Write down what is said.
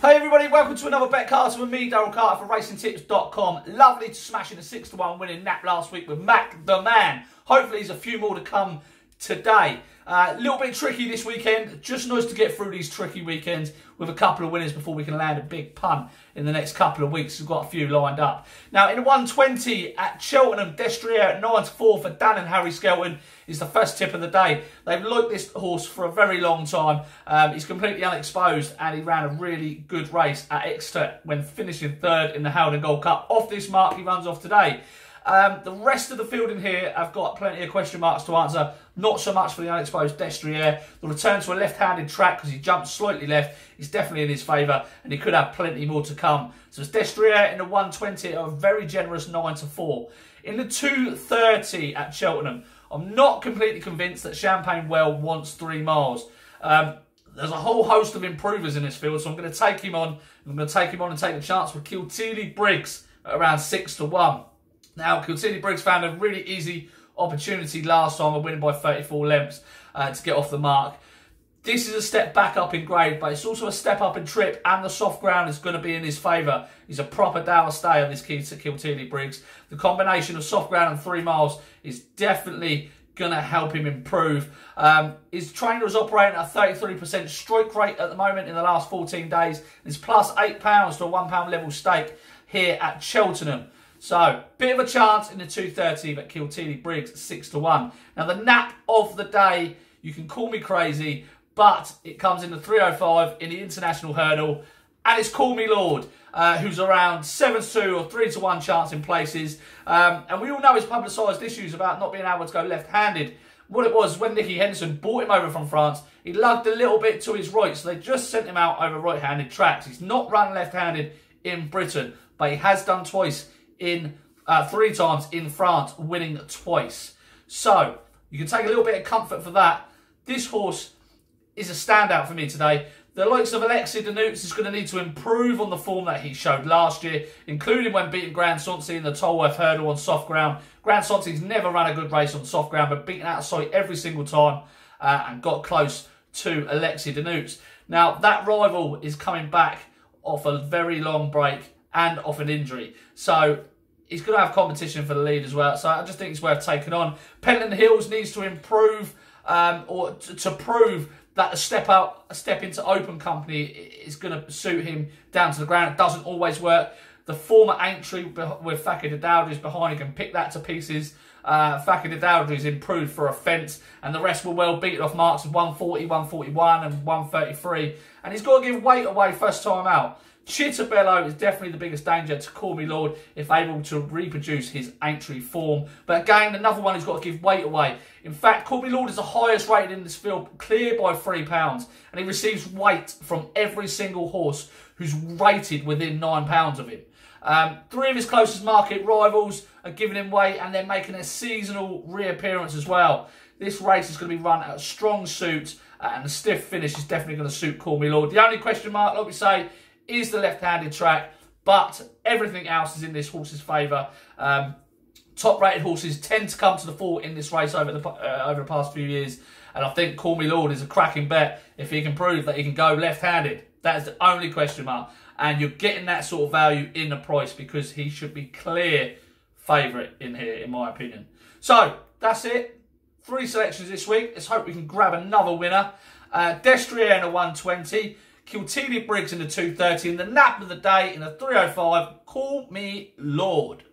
Hey everybody, welcome to another Bet Carter with me, Daryl Carter from RacingTips.com. Lovely to smash in a 6 to 1 winning nap last week with Mack the Man. Hopefully there's a few more to come today. A uh, little bit tricky this weekend. Just nice to get through these tricky weekends with a couple of winners before we can land a big punt in the next couple of weeks. We've got a few lined up. Now, in the 120 at Cheltenham, Destrier at 9 to 4 for Dan and Harry Skelton is the first tip of the day. They've liked this horse for a very long time. Um, he's completely unexposed and he ran a really good race at Exeter when finishing third in the Howden Gold Cup. Off this mark, he runs off today. Um, the rest of the field in here, I've got plenty of question marks to answer. Not so much for the unexposed Destrier. The return to a left-handed track because he jumped slightly left is definitely in his favour and he could have plenty more to come. So it's Destrier in the 120 at a very generous 9 to 4. In the 230 at Cheltenham, I'm not completely convinced that Champagne Well wants three miles. Um, there's a whole host of improvers in this field, so I'm going to take him on. I'm going to take him on and take a chance with Kilteely Briggs at around 6 to 1. Now, Kilteely Briggs found a really easy opportunity last time of winning by 34 lengths uh, to get off the mark. This is a step back up in grade, but it's also a step up in trip, and the soft ground is going to be in his favour. He's a proper dour stay on this key to Kilteely Briggs. The combination of soft ground and three miles is definitely going to help him improve. Um, his trainer is operating at a 33% strike rate at the moment in the last 14 days. It's plus £8 to a £1 level stake here at Cheltenham. So, bit of a chance in the 230, but Kilteely Briggs 6 to 1. Now, the nap of the day, you can call me crazy, but it comes in the 305 in the international hurdle, and it's Call Me Lord. Uh, who's around 7 to 2 or 3 to 1 chance in places. Um, and we all know his publicised issues about not being able to go left handed. What it was when Nicky Henderson brought him over from France, he lugged a little bit to his right, so they just sent him out over right handed tracks. He's not run left handed in Britain, but he has done twice in uh, three times in France, winning twice. So you can take a little bit of comfort for that. This horse is a standout for me today. The likes of Elixir De Nutz is going to need to improve on the form that he showed last year, including when beating Grand Sancy in the Tolworth Hurdle on soft ground. Grand Sancy's never run a good race on soft ground, but beaten out of sight every single time uh, and got close to Elixir De Nutz. Now, that rival is coming back off a very long break and off an injury. So he's going to have competition for the lead as well. So I just think it's worth taking on. Pentland Hills needs to improve um, or to, to prove that a step out, a step into open company is going to suit him down to the ground. It doesn't always work. The former Aintree with Fakir D'oudairies is behind. He can pick that to pieces. Uh, Fakir D'oudairies is improved for a fence, and the rest were well beaten off marks of 140, 141, and 133. And he's got to give weight away first time out. Ch'tibello is definitely the biggest danger to Call Me Lord if able to reproduce his entry form. But again, another one who's got to give weight away. In fact, Call Me Lord is the highest rated in this field, clear by three pounds, and he receives weight from every single horse who's rated within nine pounds of him. Um, three of his closest market rivals are giving him weight and they're making a seasonal reappearance as well. This race is going to be run at a strong suit uh, and the stiff finish is definitely going to suit Call Me Lord. The only question mark, like we say, is the left-handed track, but everything else is in this horse's favour. Um, top-rated horses tend to come to the fore in this race over the uh, over the past few years, and I think Call Me Lord is a cracking bet if he can prove that he can go left-handed. That is the only question mark, and you're getting that sort of value in the price because he should be clear favourite in here, in my opinion. So that's it. Three selections this week. Let's hope we can grab another winner. Uh, Destrier in a 120. Kilteely Briggs in the 230 and the nap of the day in the 305. Call me Lord.